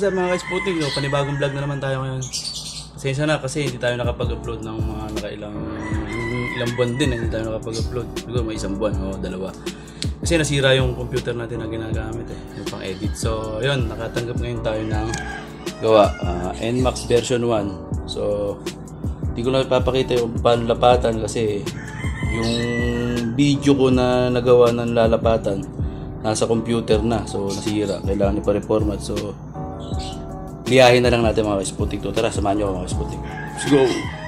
sir mga ka-Sputnik, no? panibagong vlog na naman tayo ngayon. Pasensya na kasi hindi tayo nakapag-upload ng mga nakailang ilang buwan din, eh, hindi tayo nakapag-upload. Siguro may isang buwan o dalawa. Kasi nasira yung computer natin na ginagamit eh, yung pang edit. So, yun, nakatanggap ngayon tayo ng gawa, ah, NMAX version 1. So, hindi ko na ipapakita yung panlapatan kasi yung video ko na nagawa ng lalapatan nasa computer na. So, nasira. Kailangan ipa-reformat. So, liyahin na lang natin mga Sputik to. Tara, samahan nyo mga Sputik. Let's go!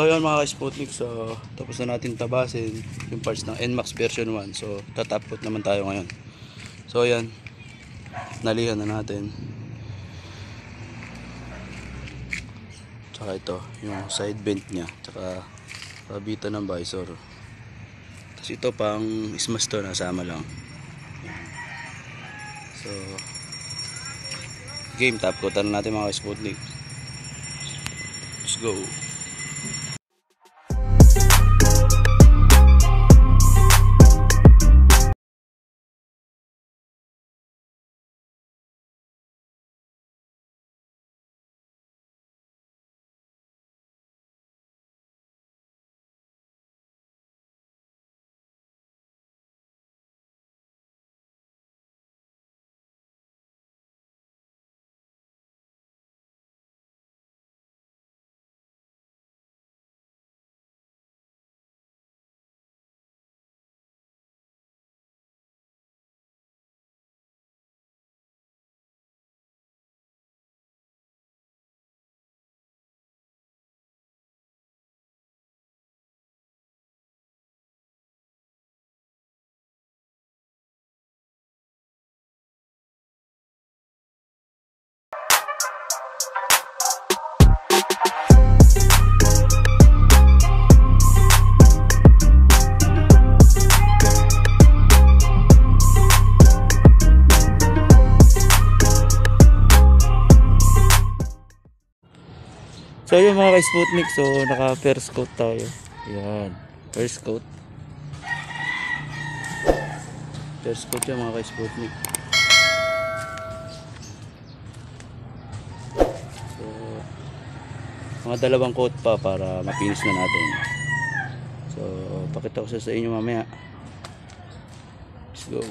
So yun mga ka-Sputnik, so tapos na natin tabasin yung parts ng NMAX version 1. So tatapot naman tayo ngayon. So yan, nalihan na natin. Tsaka ito, yung side vent niya, tsaka kabitan ng visor. Tapos ito pang ismas to, nasama lang. So, game top coat na natin mga ka-Sputnik. Let's go. So yun mga ka-Sputnik, so naka first coat tayo. Yan, first coat. First coat yan mga ka-Sputnik. So, mga dalawang coat pa para mapinis na natin. So, pakita ko sa inyo mamaya. Let's go.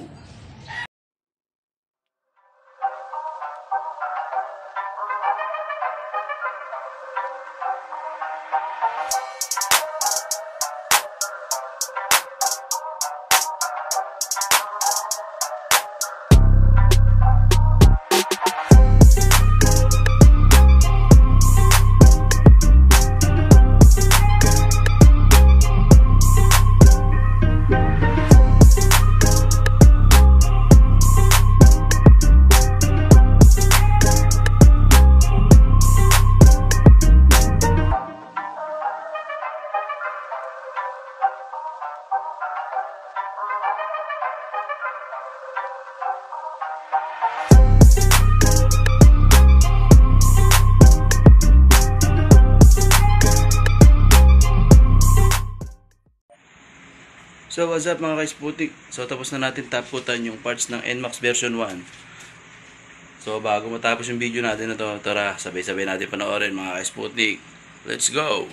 So what's up mga ka-Sputik? So tapos na natin taputan yung parts ng NMAX version 1. So bago matapos yung video natin na to, tara sabay-sabay natin panoorin mga ka-Sputik. Let's go!